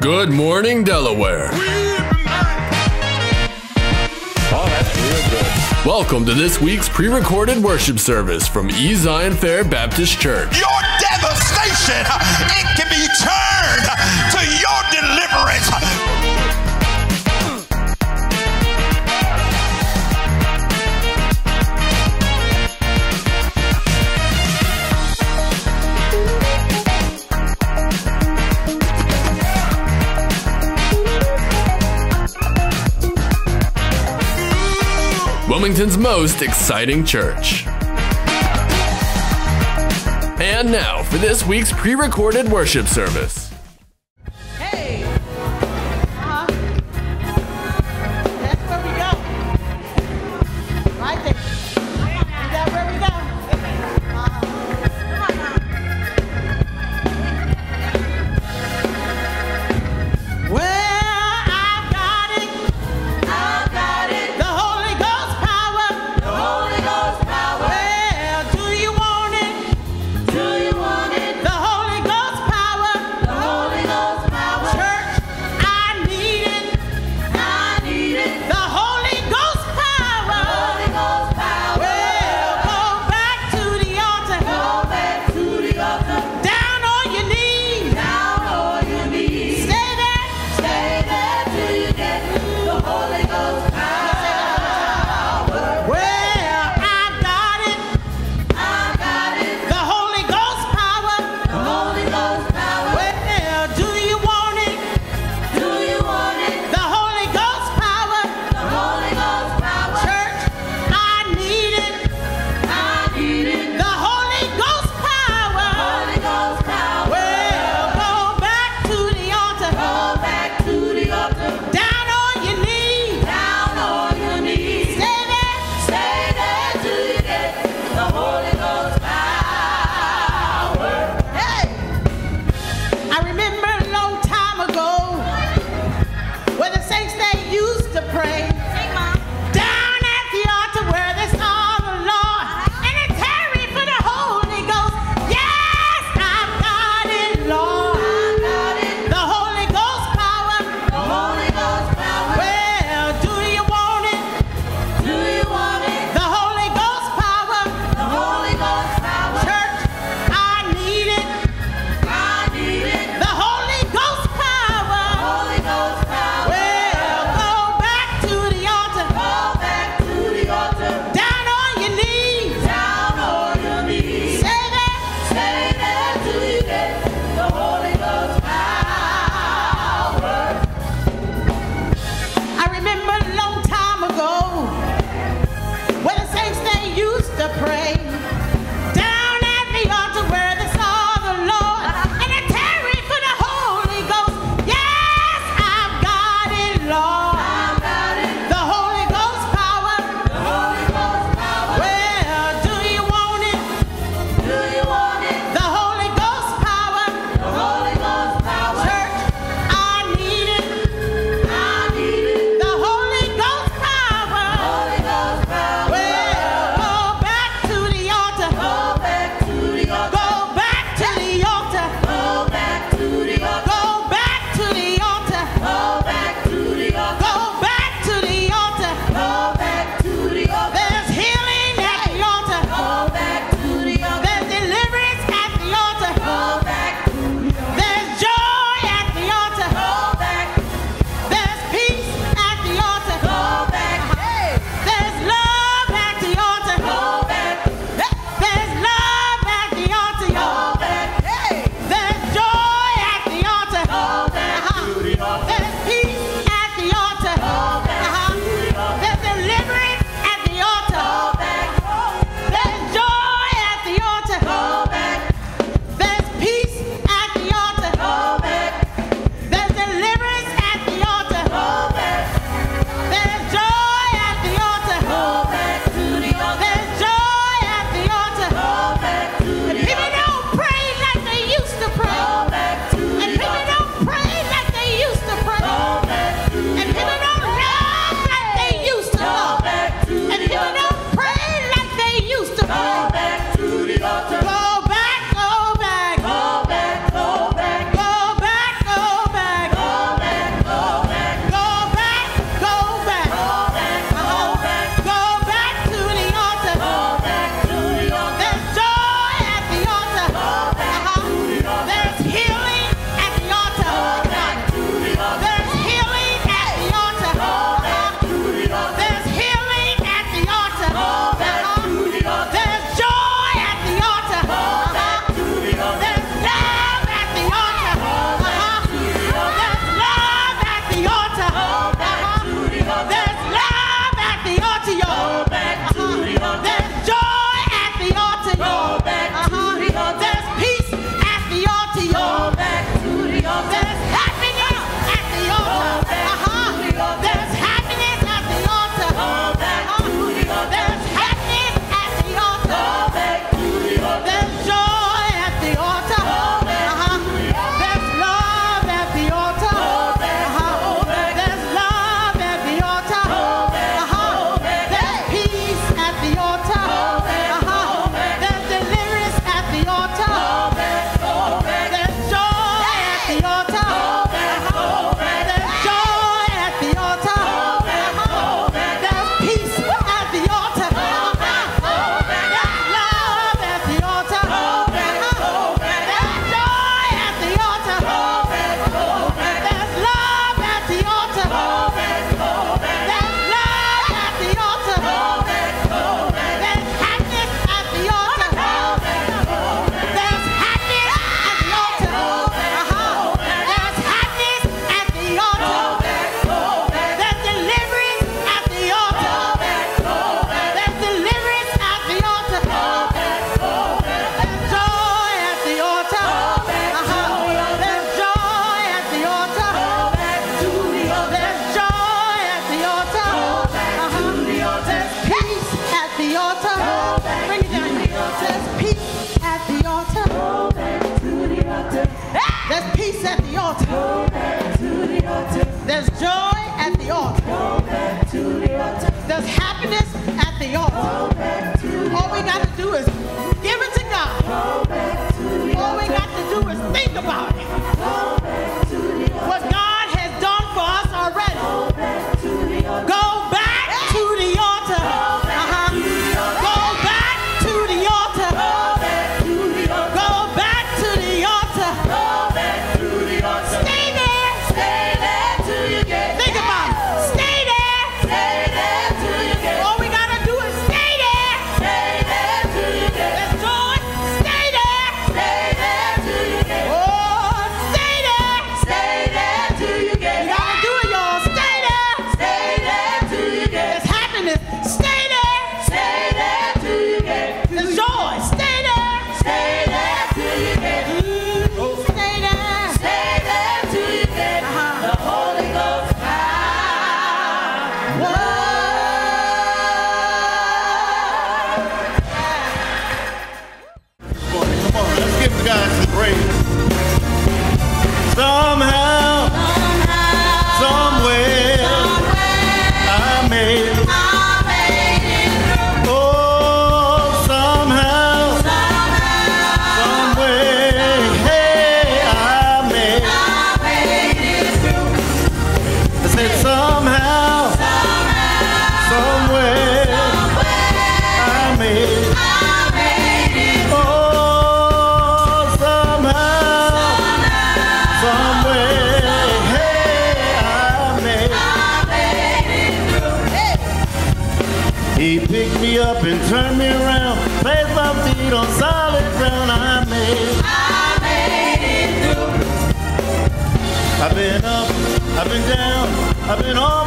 Good morning, Delaware. Oh. Welcome to this week's pre recorded worship service from E Zion Fair Baptist Church. your devastation, Wilmington's most exciting church. And now for this week's pre recorded worship service.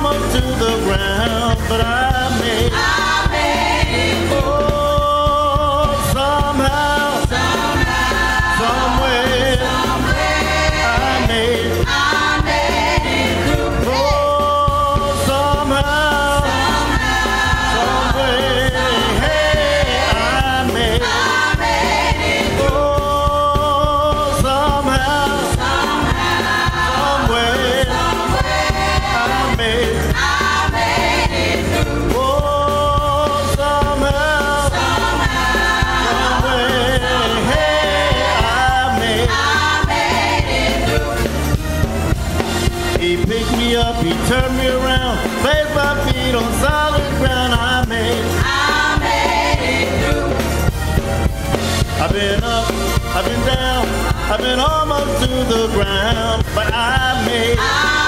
almost to the ground, but I made. I I've been almost to the ground, but I made. I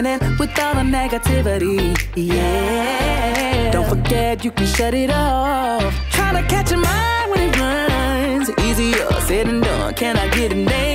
spinning with all the negativity. Yeah. Don't forget you can shut it off. Trying to catch a mind when it runs. Easier said than done. Can I get a name?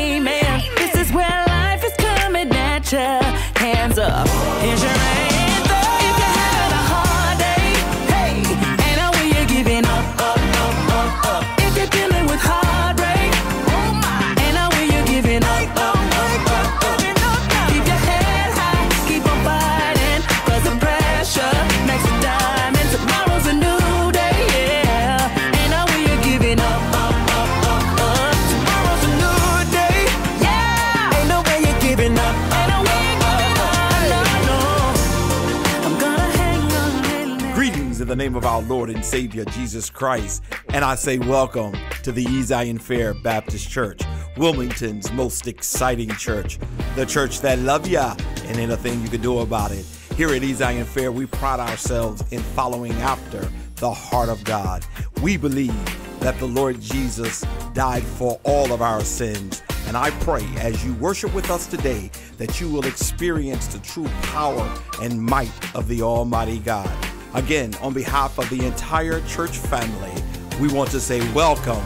Name of our Lord and Savior Jesus Christ. And I say, welcome to the E. Zion Fair Baptist Church, Wilmington's most exciting church, the church that love ya and anything you can do about it. Here at E. Zion Fair, we pride ourselves in following after the heart of God. We believe that the Lord Jesus died for all of our sins. And I pray as you worship with us today that you will experience the true power and might of the Almighty God. Again, on behalf of the entire church family, we want to say welcome,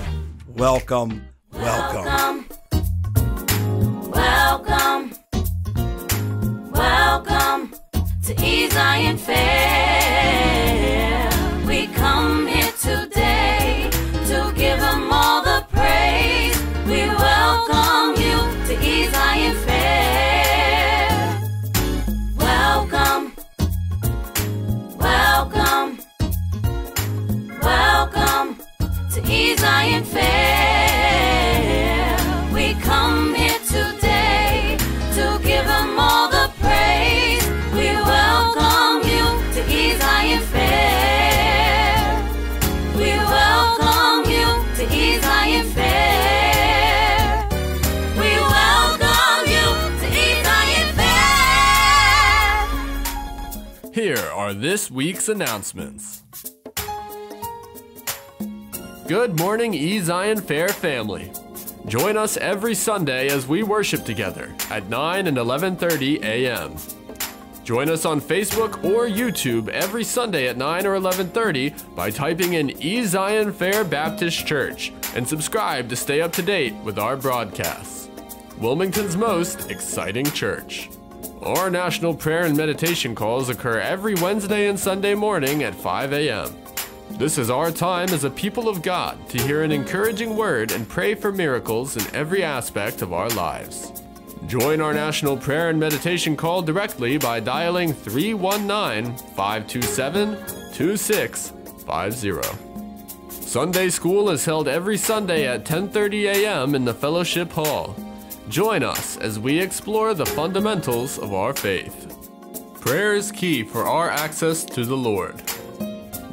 welcome, welcome. Welcome, welcome to E Zion Fair. Are this week's announcements. Good morning, E Zion Fair family. Join us every Sunday as we worship together at 9 and 11:30 a.m. Join us on Facebook or YouTube every Sunday at 9 or 11:30 by typing in E Zion Fair Baptist Church and subscribe to stay up to date with our broadcasts. Wilmington's most exciting church. Our national prayer and meditation calls occur every Wednesday and Sunday morning at 5 a.m. This is our time as a people of God to hear an encouraging word and pray for miracles in every aspect of our lives. Join our national prayer and meditation call directly by dialing 319 527 2650. Sunday school is held every Sunday at 10:30 a.m. in the fellowship hall. Join us as we explore the fundamentals of our faith. Prayer is key for our access to the Lord.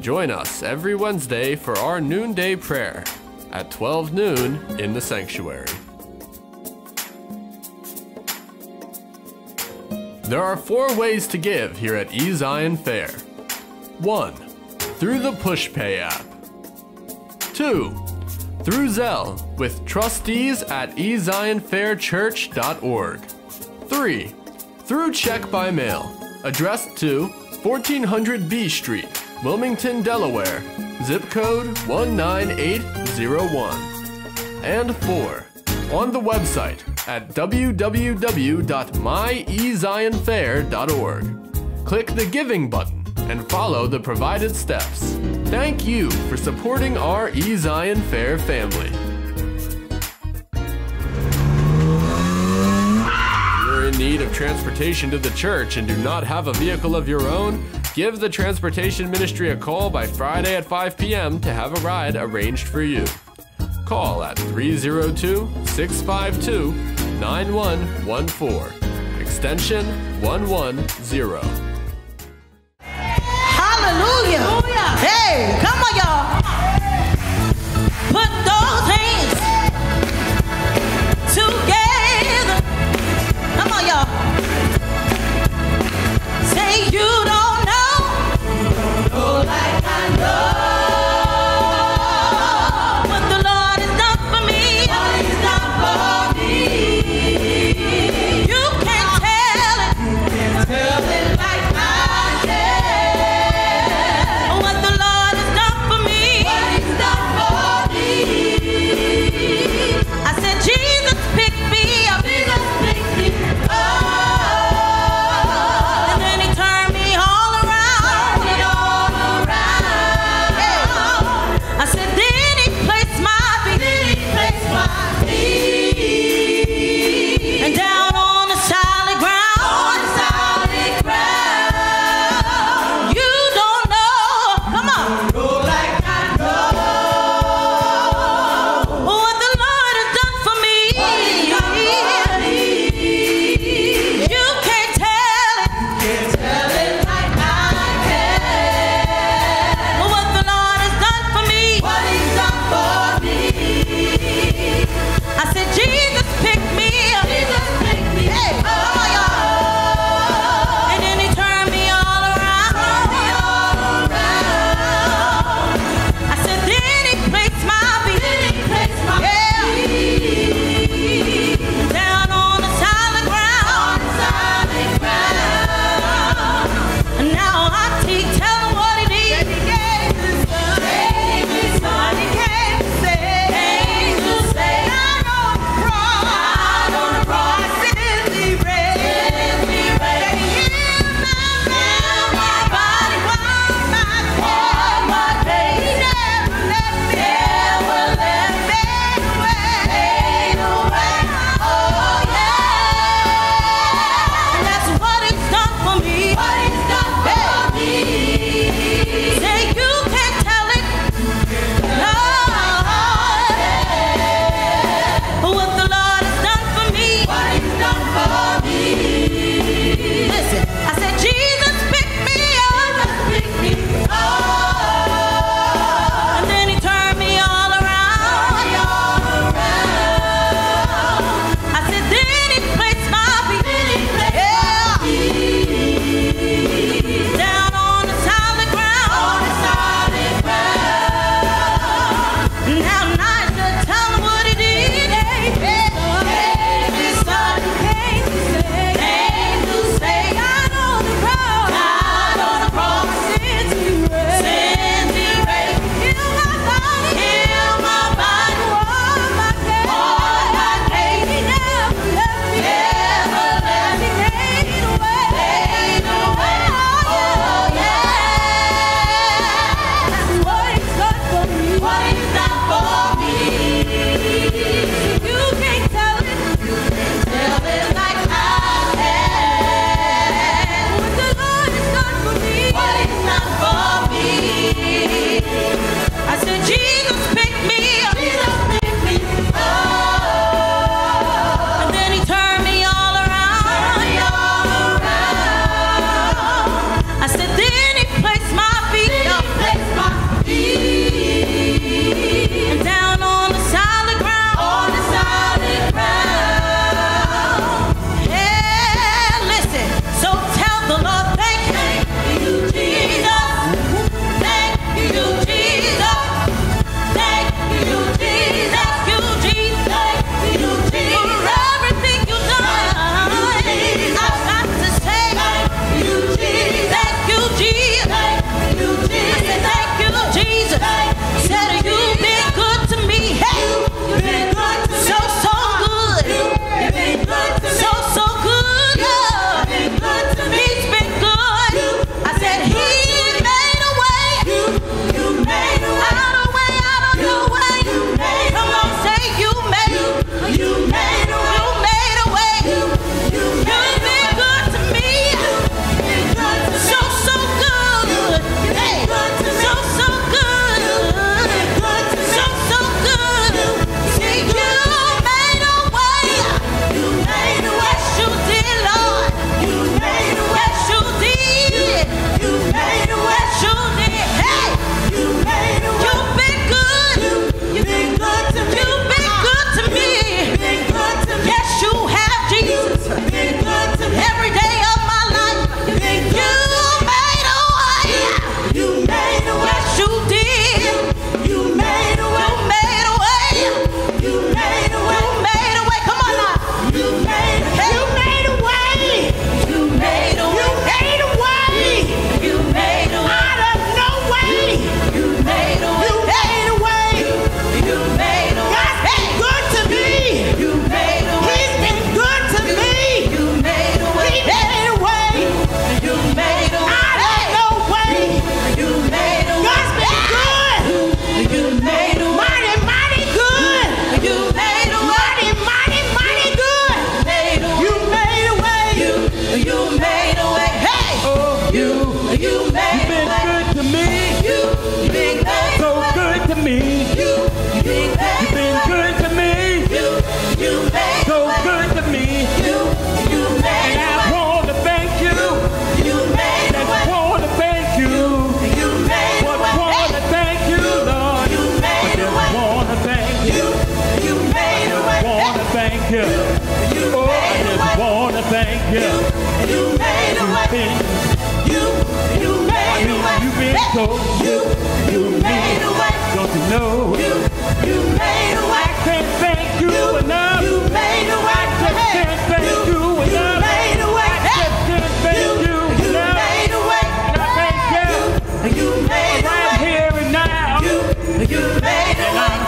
Join us every Wednesday for our noonday prayer at 12 noon in the sanctuary. There are four ways to give here at E Zion Fair. 1. Through the PushPay app. 2. Through Zelle with trustees at ezionfairchurch.org. 3. Through check by mail, addressed to 1400 B Street, Wilmington, Delaware, zip code 19801. And 4. On the website at www.myezionfair.org. Click the Giving button and follow the provided steps. Thank you for supporting our E Zion Fair family. You're in need of transportation to the church and do not have a vehicle of your own? Give the transportation ministry a call by Friday at 5 p.m. to have a ride arranged for you. Call at 302 652 9114, extension 110. Hallelujah. Hey, come on, y'all. Put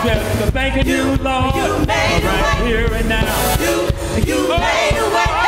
Just the thanking you, Lord, you right way. here and now. You, you oh, made a oh, way.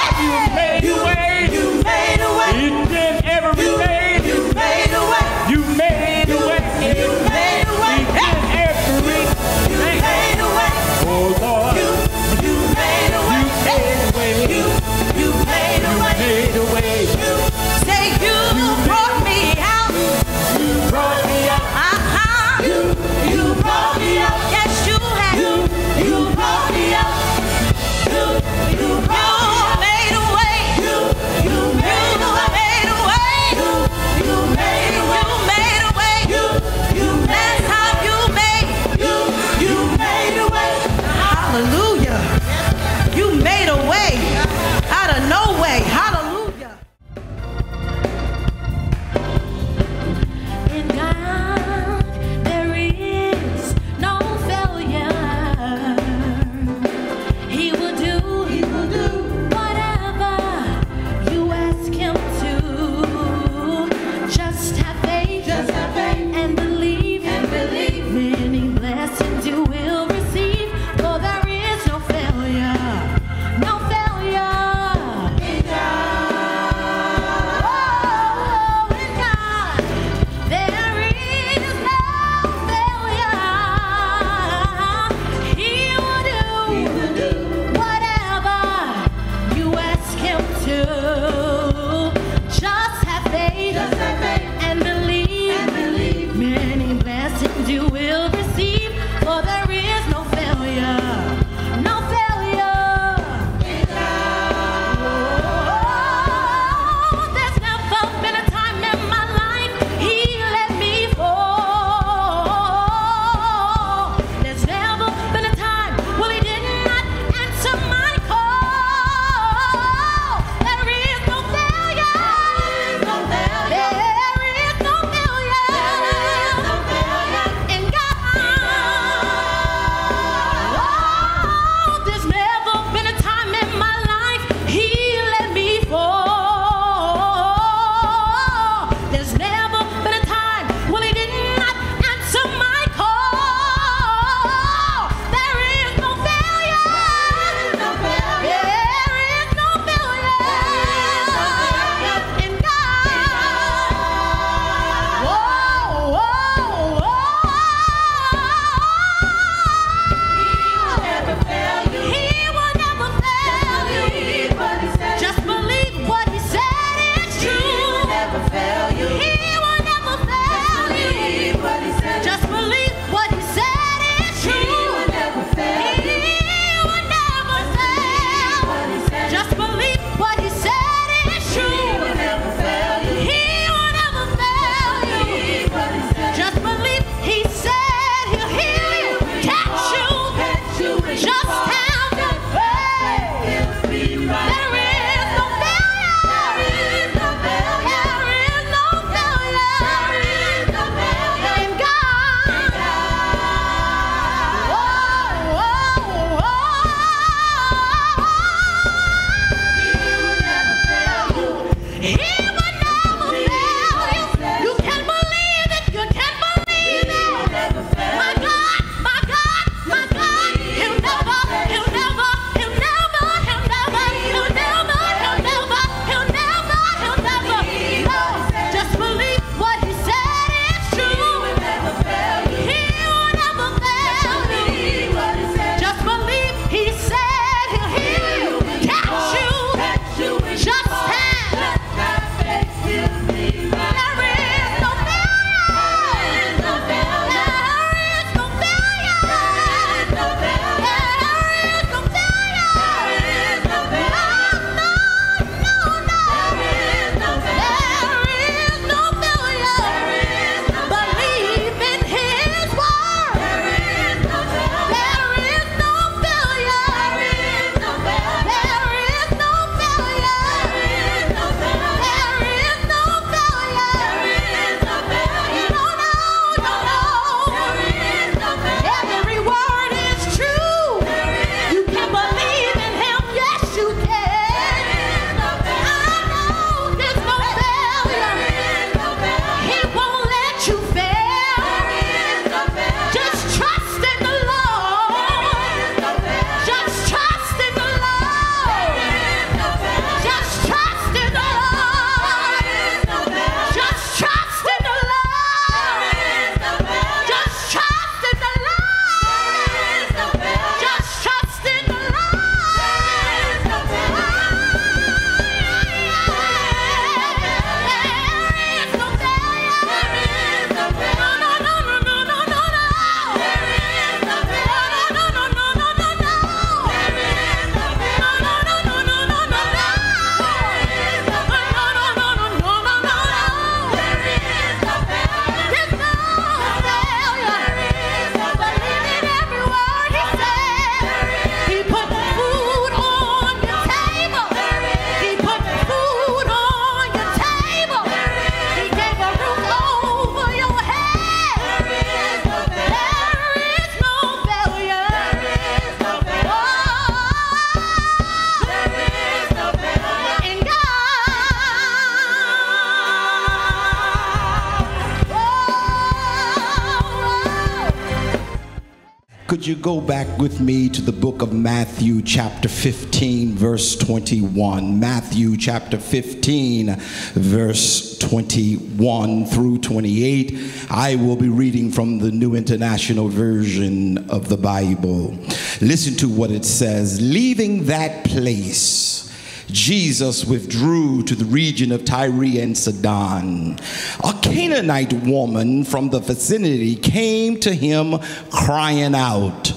Go back with me to the book of Matthew, chapter 15, verse 21? Matthew, chapter 15, verse 21 through 28. I will be reading from the New International Version of the Bible. Listen to what it says Leaving that place, Jesus withdrew to the region of Tyre and Sidon. A Canaanite woman from the vicinity came to him crying out,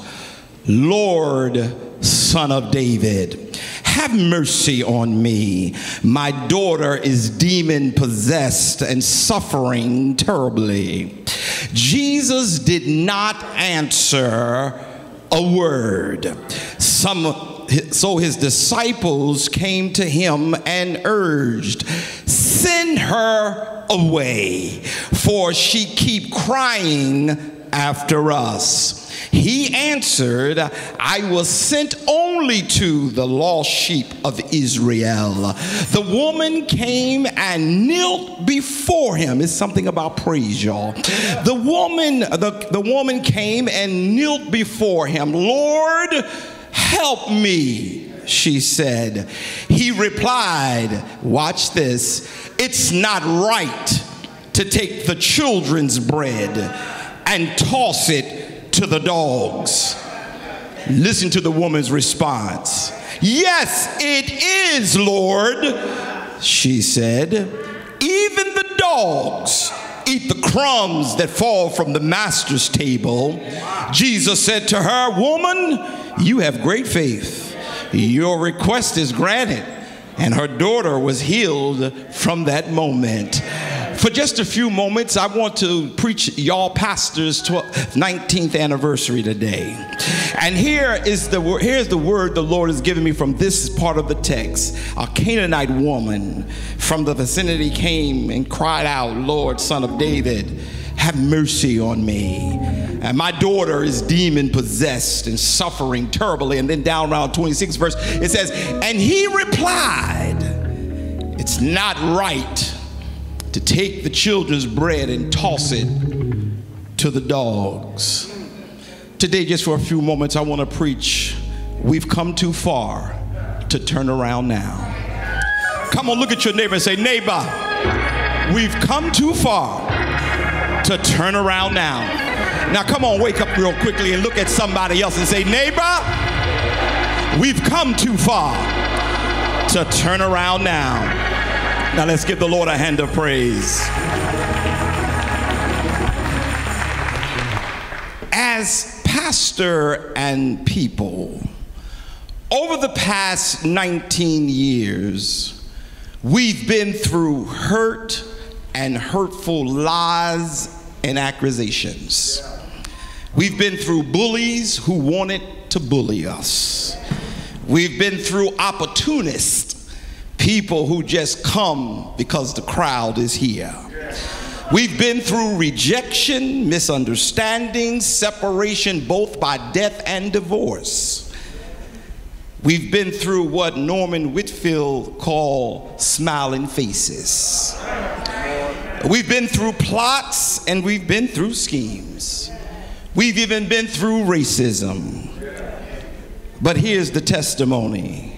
Lord, son of David, have mercy on me. My daughter is demon possessed and suffering terribly. Jesus did not answer a word. Some so his disciples came to him and urged, Send her away, for she keep crying after us. He answered, I was sent only to the lost sheep of Israel. The woman came and knelt before him. It's something about praise, y'all. The woman, the, the woman came and knelt before him. Lord, Help me, she said. He replied, Watch this, it's not right to take the children's bread and toss it to the dogs. Listen to the woman's response. Yes, it is, Lord, she said. Even the dogs eat the crumbs that fall from the master's table. Jesus said to her, Woman, you have great faith. Your request is granted. And her daughter was healed from that moment. For just a few moments, I want to preach y'all pastors 19th anniversary today. And here is the here's the word the Lord has given me from this part of the text. A Canaanite woman from the vicinity came and cried out, "Lord, son of David, have mercy on me." And my daughter is demon possessed and suffering terribly. And then down around 26 verse, it says, And he replied, It's not right to take the children's bread and toss it to the dogs. Today, just for a few moments, I want to preach. We've come too far to turn around now. Come on, look at your neighbor and say, Neighbor, we've come too far to turn around now. Now, come on, wake up real quickly and look at somebody else and say, Neighbor, we've come too far to turn around now. Now, let's give the Lord a hand of praise. As pastor and people, over the past 19 years, we've been through hurt and hurtful lies and accusations. We've been through bullies who wanted to bully us. We've been through opportunists, people who just come because the crowd is here. We've been through rejection, misunderstanding, separation, both by death and divorce. We've been through what Norman Whitfield called smiling faces. We've been through plots and we've been through schemes. We've even been through racism. But here's the testimony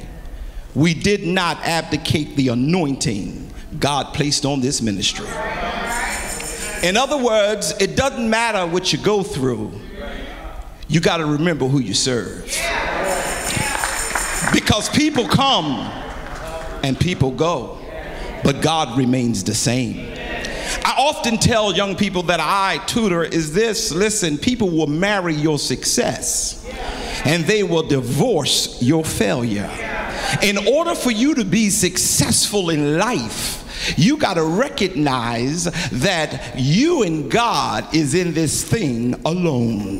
we did not abdicate the anointing God placed on this ministry. In other words, it doesn't matter what you go through, you got to remember who you serve. Because people come and people go, but God remains the same. I often tell young people that I tutor is this listen, people will marry your success and they will divorce your failure. In order for you to be successful in life, you got to recognize that you and God is in this thing alone.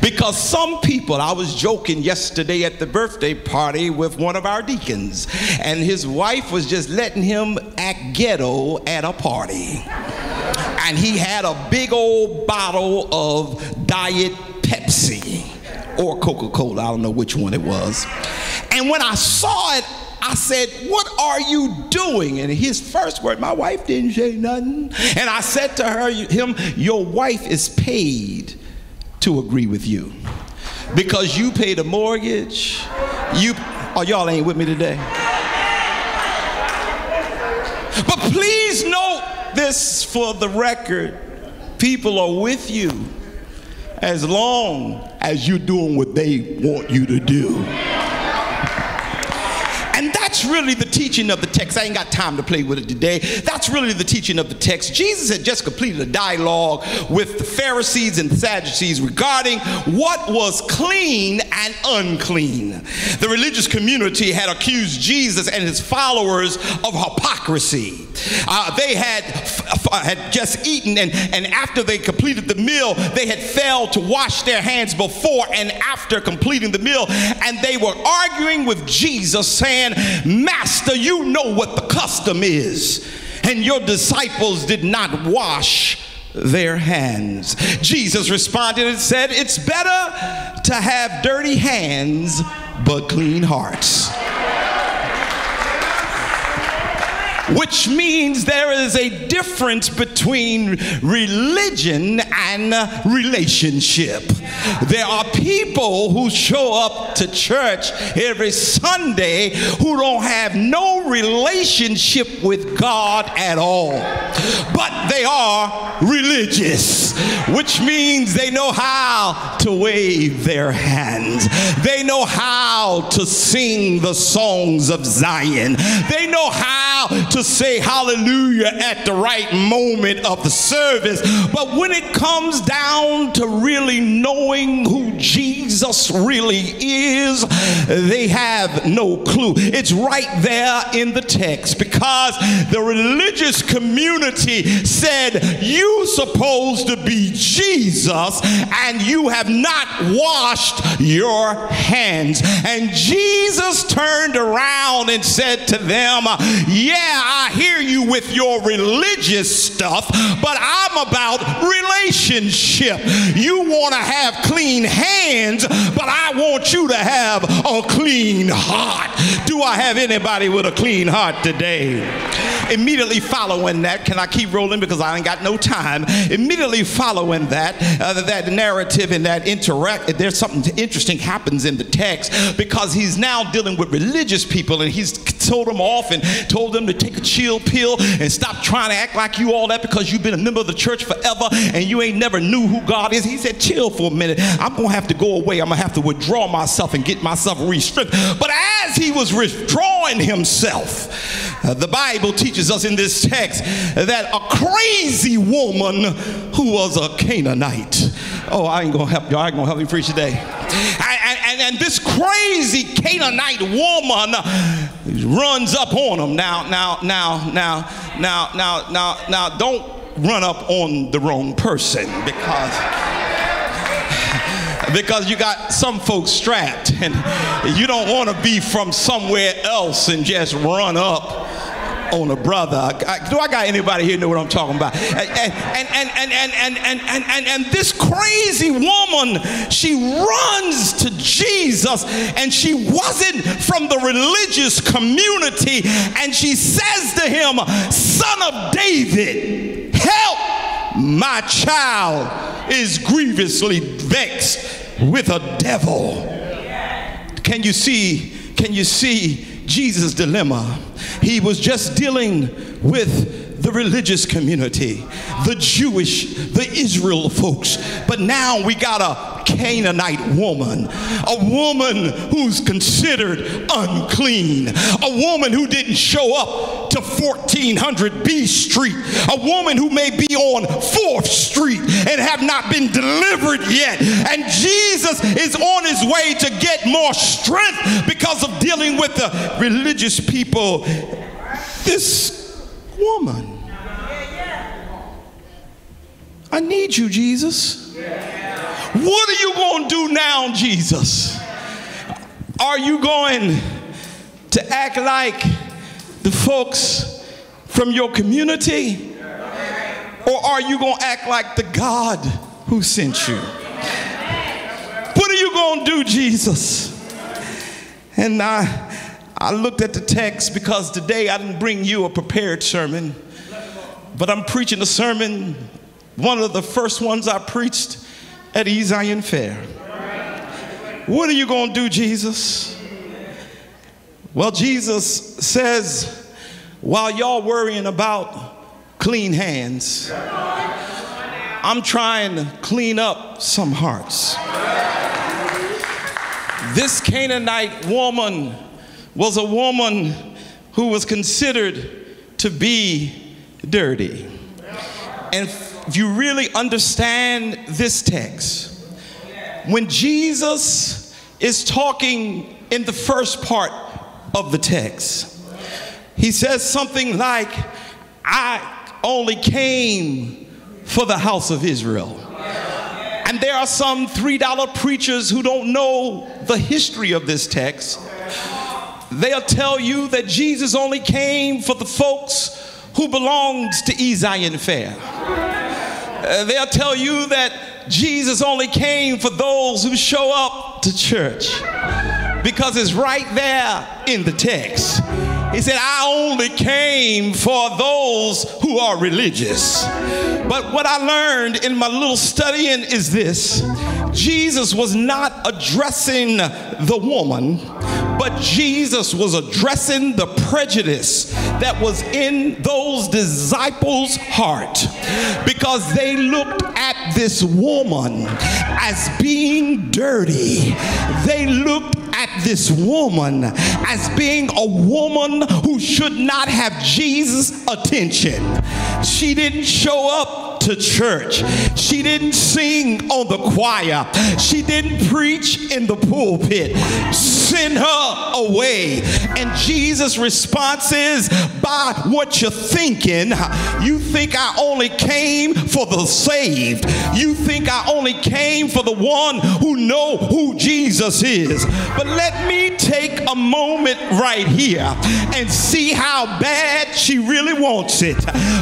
Because some people, I was joking yesterday at the birthday party with one of our deacons, and his wife was just letting him act ghetto at a party. And he had a big old bottle of Diet Pepsi or Coca Cola, I don't know which one it was. And when I saw it, I said, What are you doing? And his first word, my wife didn't say nothing. And I said to her, him, Your wife is paid to agree with you. because you paid a mortgage. You, oh, y'all ain't with me today. But please note this for the record people are with you as long as you're doing what they want you to do. And that's really the teaching of the text. I ain't got time to play with it today. That's really the teaching of the text. Jesus had just completed a dialogue with the Pharisees and Sadducees regarding what was clean and unclean. The religious community had accused Jesus and his followers of hypocrisy. Uh, they had, f- had just eaten, and, and after they completed the meal, they had failed to wash their hands before and after completing the meal. And they were arguing with Jesus, saying, Master, you know what the custom is. And your disciples did not wash their hands. Jesus responded and said, It's better to have dirty hands but clean hearts. Which means there is a difference between religion and relationship. There are people who show up to church every Sunday who don't have no relationship with God at all. But they are religious, which means they know how to wave their hands. They know how to sing the songs of Zion. They know how to say hallelujah at the right moment of the service. But when it comes down to really knowing who Jesus really is, they have no clue. It's right there in the text because the religious community said, You supposed to be Jesus and you have not washed your hands. And Jesus turned around and said to them, Yeah, I hear you with your religious stuff, but I'm about relationship. You want to have clean hands, but I want you to have a clean heart. Do I have anybody with a clean heart today? Immediately following that, can I keep rolling because I ain't got no time? Immediately following that, uh, that narrative and that interact, there's something interesting happens in the text because he's now dealing with religious people and he's told them off and told them to take a chill pill and stop trying to act like you all that because you've been a member of the church forever and you ain't never knew who God is. He said, chill for a minute. I'm going to have to go away. I'm going to have to withdraw myself and get myself restricted. But as he was withdrawing himself, uh, the Bible teaches us in this text that a crazy woman who was a Canaanite. Oh, I ain't gonna help you. I ain't gonna help you preach today. And, and, and this crazy Canaanite woman runs up on him. Now, now, now, now, now, now, now, now, don't run up on the wrong person because because you got some folks strapped and you don't want to be from somewhere else and just run up on a brother. Do I got anybody here know what I'm talking about? And and and and and and and and, and, and this crazy woman, she runs to Jesus and she wasn't from the religious community and she says to him, "Son of David, help my child is grievously vexed with a devil." Can you see? Can you see Jesus' dilemma? He was just dealing with the religious community, the Jewish, the Israel folks. But now we got a Canaanite woman, a woman who's considered unclean, a woman who didn't show up to 1400 B Street, a woman who may be on 4th Street and have not been delivered yet. And Jesus is on his way to get more strength because of dealing with the religious people. This woman. I need you, Jesus. What are you going to do now, Jesus? Are you going to act like the folks from your community? Or are you going to act like the God who sent you? What are you going to do, Jesus? And I, I looked at the text because today I didn't bring you a prepared sermon, but I'm preaching a sermon, one of the first ones I preached at E Zion Fair. What are you going to do, Jesus? Well, Jesus says, while y'all worrying about clean hands, I'm trying to clean up some hearts. This Canaanite woman was a woman who was considered to be dirty. And if you really understand this text, when Jesus is talking in the first part of the text, he says something like, I only came for the house of Israel. And there are some $3 preachers who don't know the history of this text. They'll tell you that Jesus only came for the folks who belongs to E Zion Fair. Uh, they'll tell you that Jesus only came for those who show up to church because it's right there in the text. He said, I only came for those who are religious. But what I learned in my little studying is this Jesus was not addressing the woman, but Jesus was addressing the prejudice that was in those disciples' heart because they looked at this woman as being dirty. They looked at this woman as being a woman who should not have Jesus' attention. She didn't show up to church. She didn't sing on the choir. She didn't preach in the pulpit. Send her away. And Jesus' response is by what you're thinking, you think I only came for the saved. You think I only came for the one who know who Jesus is. But let me take a moment right here and see how bad she really wants it.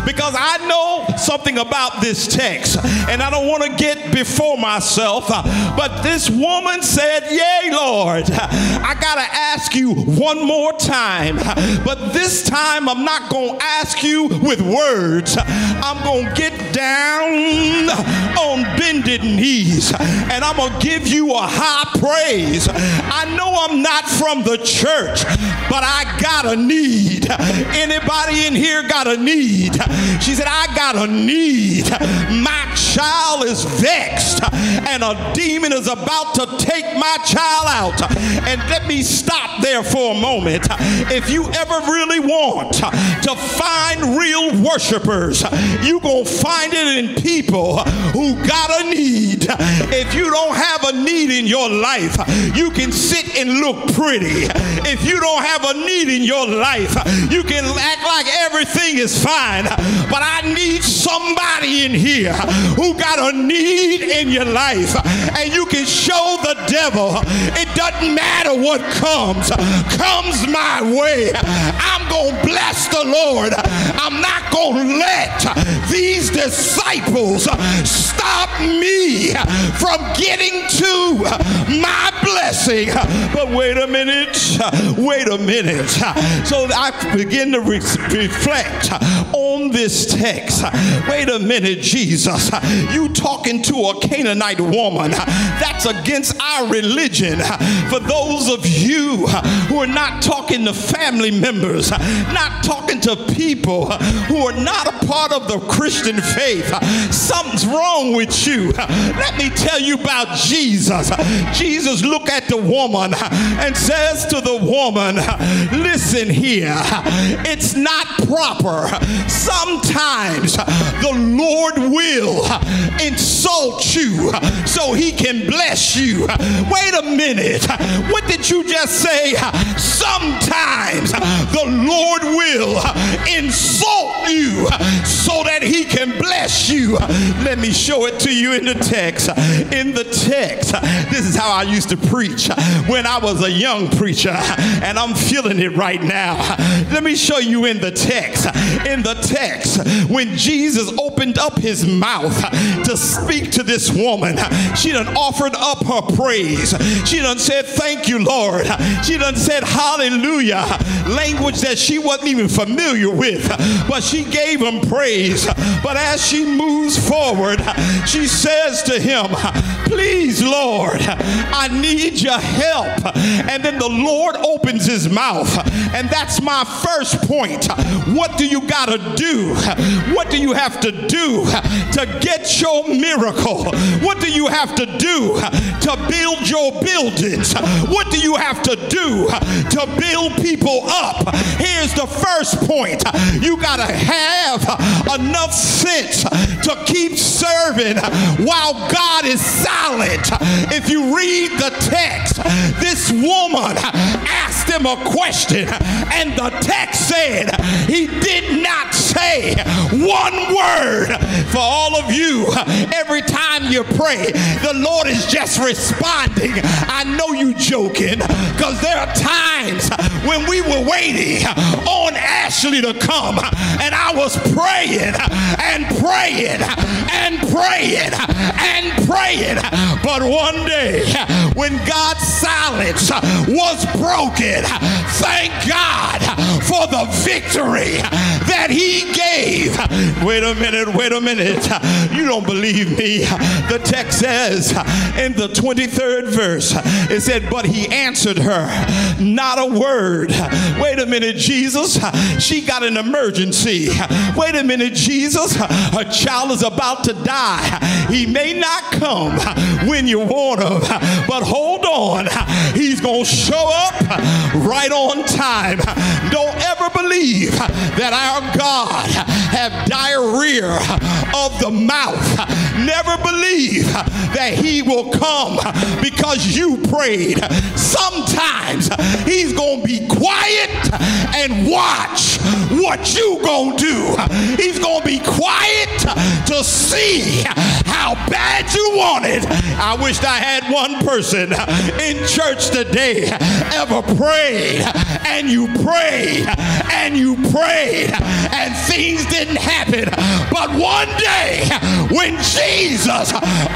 Because I know something about this text and I don't want to get before myself. Uh, but this woman said, Yay, Lord, I got to ask you one more time. But this time I'm not going to ask you with words. I'm going to get down on bended knees and I'm going to give you a high praise. I know I'm not from the church, but I got a need. Anybody in here got a need? She said, I got a need. My child is vexed and a demon is about to take my child out. And let me stop there for a moment. If you ever really want to find real worshipers, you going to find it in people who got need. If you don't have a need in your life, you can sit and look pretty. If you don't have a need in your life, you can act like everything is fine. But I need somebody in here who got a need in your life and you can show the devil it doesn't matter what comes comes my way i'm going to bless the lord i'm not going to let these disciples stop me from getting to my blessing. But wait a minute wait a minute. So i begin to re- reflect on this text. Wait a minute jesus. You talking to a canaanite woman that's against our religion. For those of you who are not talking to family members not talking to people who are not a part of the christian faith something's wrong with you let me tell you about jesus jesus look at the woman and says to the woman listen here it's not proper sometimes the lord will insult you so he can bless you. Wait a minute. What did you just say? Sometimes the Lord will insult you so that he can bless you. Let me show it to you in the text. In the text, this is how I used to preach when I was a young preacher, and I'm feeling it right now. Let me show you in the text. In the text, when Jesus opened up his mouth to speak to this woman, she done offered up her praise. She done said, Thank you, Lord. She done said, Hallelujah. Language that she wasn't even familiar with, but she gave him praise. But as she moves forward, she says to him, Please, Lord, I need your help. And then the Lord opens his mouth. And that's my first point. What do you got to do? What do you have to do to get your miracle? What do you have to do to build your buildings? What do you have to do to build people up? Here's the first point you got to have enough sense to keep serving while God is silent. If you read the text, this woman asked him a question, and the text said he did not say one word. For all of you, every time you pray, the Lord is just responding. I know you're joking, because there are times when we were waiting on Ashley to come, and I was praying and praying and praying and praying. But one day, when God's silence was broken, thank God for the victory that He gave. Wait a minute, wait a minute. You don't believe me. The text says in the 23rd verse, it said, But He answered her, not a word. Wait a minute, Jesus. She got an emergency. Wait a minute, Jesus. Her child is about to die. He may not come when you want him, but hold on. He's going to show up right on time. Don't ever believe that our God have diarrhea of the mouth. Never believe that he will come because you prayed. Sometimes he's going to be quiet and watch what you going to do. He's going to be quiet to see how bad you want it. I wished I had one person in church today ever prayed and you prayed and you prayed and things didn't happen. But one day when Jesus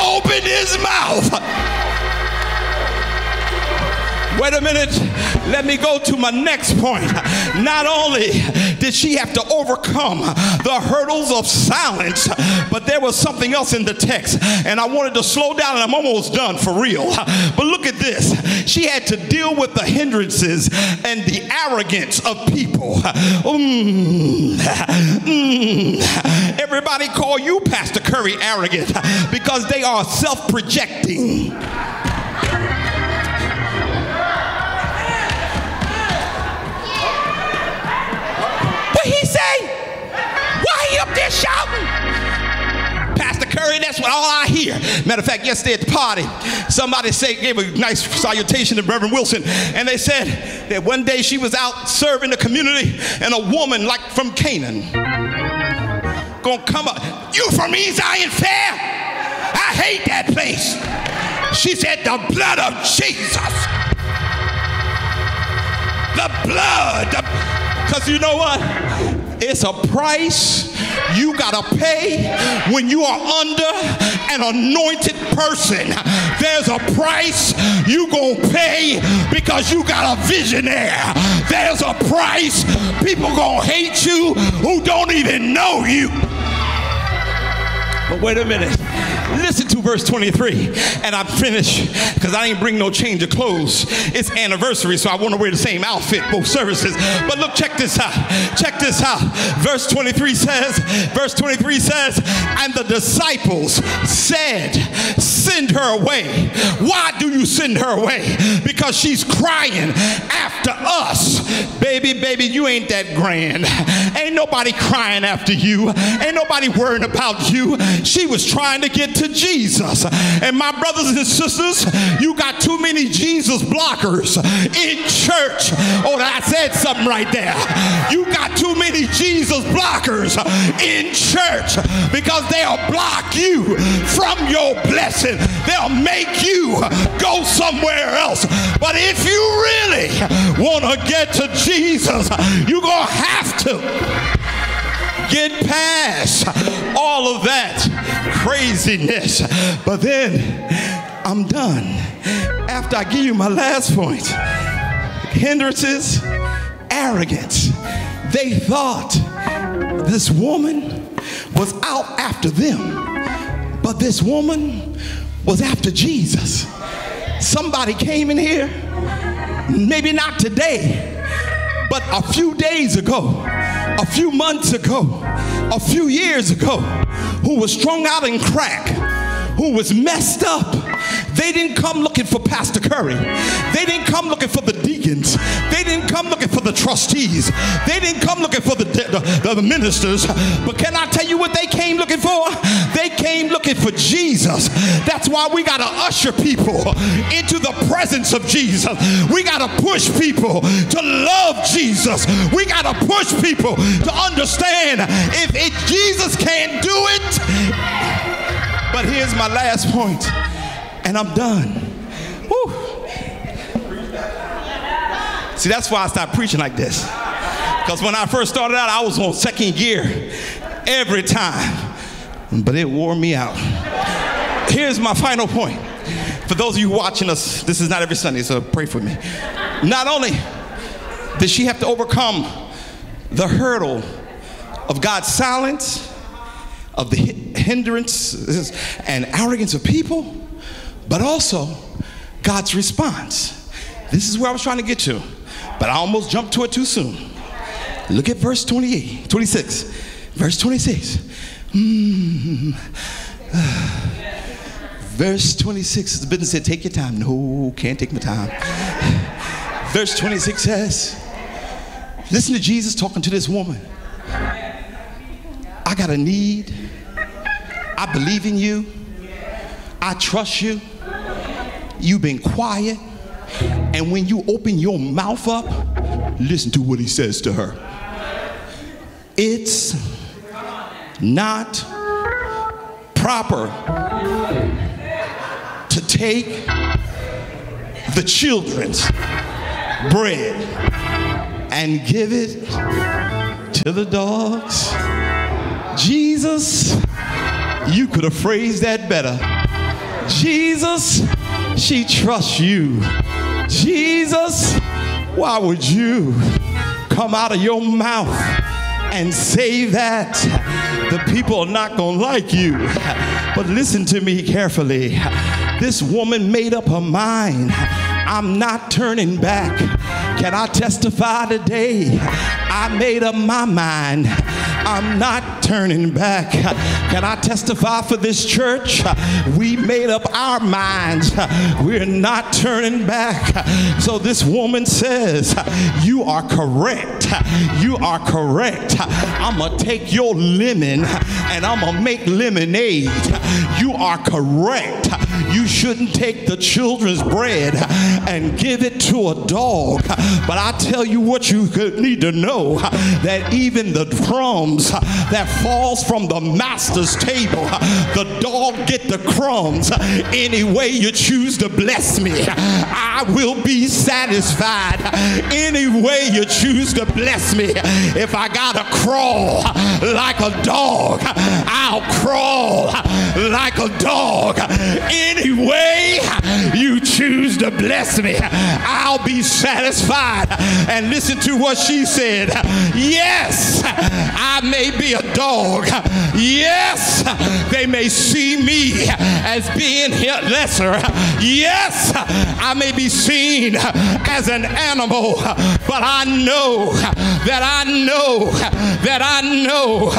opened his mouth, Wait a minute. Let me go to my next point. Not only did she have to overcome the hurdles of silence, but there was something else in the text. And I wanted to slow down, and I'm almost done for real. But look at this. She had to deal with the hindrances and the arrogance of people. Mm, mm. Everybody call you, Pastor Curry, arrogant because they are self projecting. Say? Why he up there shouting? Pastor Curry, that's what all I hear. Matter of fact, yesterday at the party, somebody say, gave a nice salutation to Reverend Wilson, and they said that one day she was out serving the community, and a woman like from Canaan gonna come up. You from Ezion Fair? I hate that place. She said, the blood of Jesus. The blood. Because you know what? It's a price you got to pay when you are under an anointed person. There's a price you going to pay because you got a visionaire. There's a price people going to hate you who don't even know you. But wait a minute. Listen to verse 23, and I finish because I ain't bring no change of clothes. It's anniversary, so I want to wear the same outfit both services. But look, check this out. Check this out. Verse 23 says, verse 23 says, and the disciples said, Send her away. Why do you send her away? Because she's crying after us. Baby, baby, you ain't that grand. Ain't nobody crying after you. Ain't nobody worrying about you. She was trying to get to Jesus. And my brothers and sisters, you got too many Jesus blockers in church. Oh, I said something right there. You got too many Jesus blockers in church because they'll block you from your blessing. They'll make you go somewhere else. But if you really want to get to Jesus, you're going to have to get past all of that craziness. But then I'm done. After I give you my last point hindrances, arrogance. They thought this woman was out after them, but this woman was after Jesus. Somebody came in here, maybe not today, but a few days ago, a few months ago, a few years ago, who was strung out in crack, who was messed up. They didn't come looking for Pastor Curry. They didn't come looking for the deacons. They didn't come looking for the trustees. They didn't come looking for the, the, the ministers. But can I tell you what they came looking for? They came looking for Jesus. That's why we got to usher people into the presence of Jesus. We got to push people to love Jesus. We got to push people to understand if it, Jesus can't do it. But here's my last point, and I'm done. Woo. See, that's why I stopped preaching like this. Because when I first started out, I was on second gear every time, but it wore me out. Here's my final point. For those of you watching us, this is not every Sunday, so pray for me. Not only did she have to overcome the hurdle of God's silence, of the hindrance and arrogance of people, but also God's response. This is where I was trying to get to, but I almost jumped to it too soon. Look at verse 28, 26. Verse 26. Mm. Verse 26, the business said, Take your time. No, can't take my time. Verse 26 says, Listen to Jesus talking to this woman. I got a need. I believe in you. I trust you. You've been quiet. And when you open your mouth up, listen to what he says to her. It's not proper to take the children's bread and give it to the dogs. Jesus, you could have phrased that better. Jesus, she trusts you. Jesus, why would you come out of your mouth and say that? The people are not going to like you. But listen to me carefully. This woman made up her mind. I'm not turning back. Can I testify today? I made up my mind. I'm not turning back. Can I testify for this church? We made up our minds. We're not turning back. So this woman says, You are correct. You are correct. I'm going to take your lemon and I'm going to make lemonade. You are correct. You shouldn't take the children's bread and give it to a dog. But I tell you what you need to know that even the crumbs that falls from the master's table, the dog get the crumbs. Any way you choose to bless me, I will be satisfied. Any way you choose to bless me, if I gotta crawl like a dog, I'll crawl like a dog. Any way you choose to bless me, I'll be satisfied. And listen to what she said. Yes, I may be a dog. Yes, they may see me as being lesser. Yes, I may be seen as an animal, but I know that I know that I know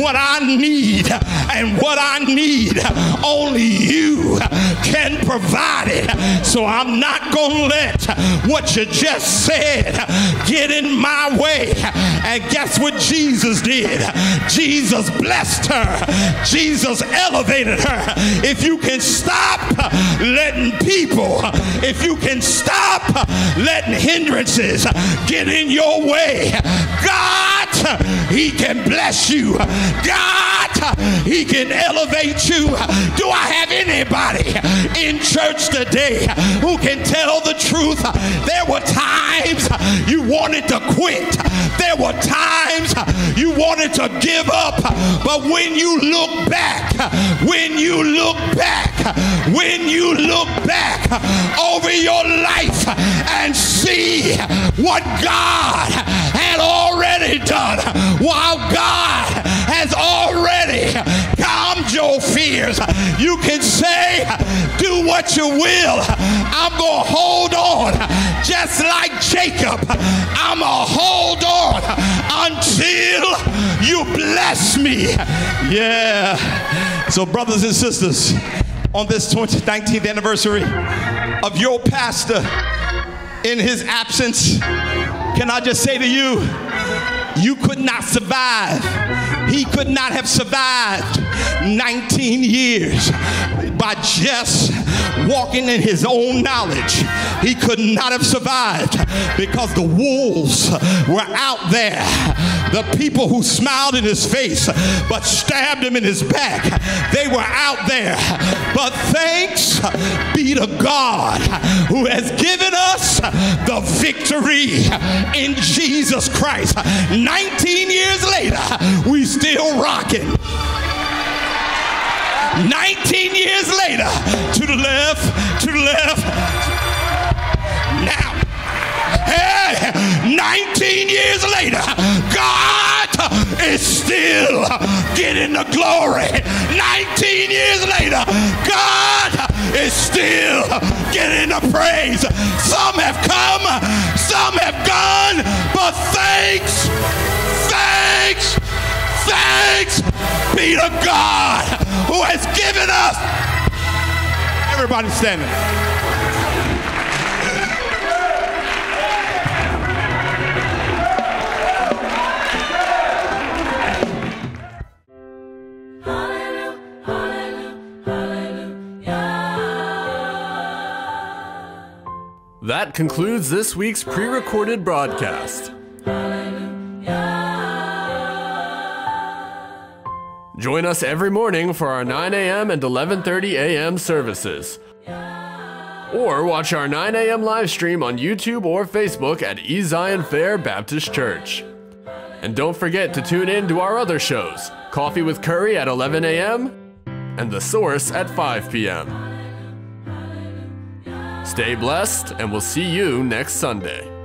what I need and what I need only you can provide it. So I'm not going to let what you just said get in my way. And guess what Jesus did? Jesus blessed her. Jesus elevated her. If you can stop letting people, if you can stop letting hindrances get in your way, God, He can bless you. God, He can elevate you. Do I have anybody in church today who can tell the truth? There were times you wanted to quit. There were times you wanted to give up. But when you look back, when you look back, when you look back over your life and see what God had already done, while God has already calmed your fears, you can say, Do what you will. I'm going to hold on just like Jacob. I'm going to hold on until you bless me. Yeah. So, brothers and sisters, on this 20, 19th anniversary of your pastor in his absence, can I just say to you, you could not survive. He could not have survived 19 years by just walking in his own knowledge. He could not have survived because the wolves were out there. The people who smiled in his face but stabbed him in his back, they were out there. But thanks be to God who has given us the victory in Jesus Christ. 19 years later, we still rocking. 19 years later, to the left, to the left. Now, hey, 19 years later, God is still getting the glory. 19 years later, God is still getting the praise. Some have come, some have gone, but thanks, thanks, thanks be to God who has given us. Everybody standing. That concludes this week's pre recorded broadcast. Join us every morning for our 9 a.m. and 11:30 a.m. services. Or watch our 9 a.m. live stream on YouTube or Facebook at E Zion Fair Baptist Church. And don't forget to tune in to our other shows Coffee with Curry at 11 a.m. and The Source at 5 p.m. Stay blessed, and we'll see you next Sunday.